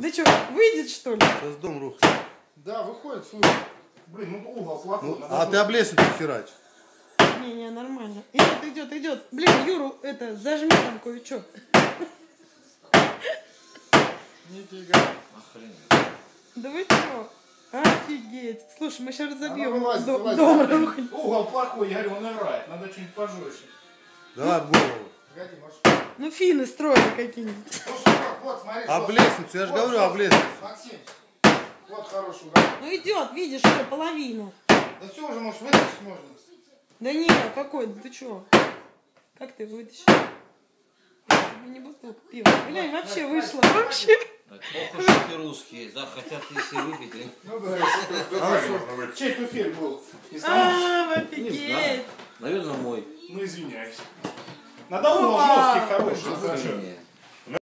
Да что, выйдет что ли? Сейчас дом рухнет. Да, выходит, слушай. Блин, ну угол плохой. Ну, а ты об лестницу херач. Не-не, нормально. Идет, идет, идет. Блин, Юру, это, зажми там кое-что. Нифига. Да вы что? Офигеть. Слушай, мы сейчас разобьем. вылазит, До- вылазит. Дом рухнет. Угол плохой, я говорю, он играет. Надо что-нибудь пожестче. Давай голову. Погоди, может. Ну, финны строили какие-нибудь. Вот, смотри. Об лестницу, я же Вот, говорю об лестницу. Максим, вот хороший угол. Ну, идет, видишь, уже половина. Да все уже, может, вытащить можно. Да нет, какой, да ты чё? Как ты вытащишь? Не бутылку пива. Глянь, вообще вышло. Вообще. Ох уж эти русские, да, хотят если выпить. Ну да, Чей туфель был? Не? А, Не офигеть. Наверное, мой. Ну извиняюсь. Надо угол жесткий, хороший. Не.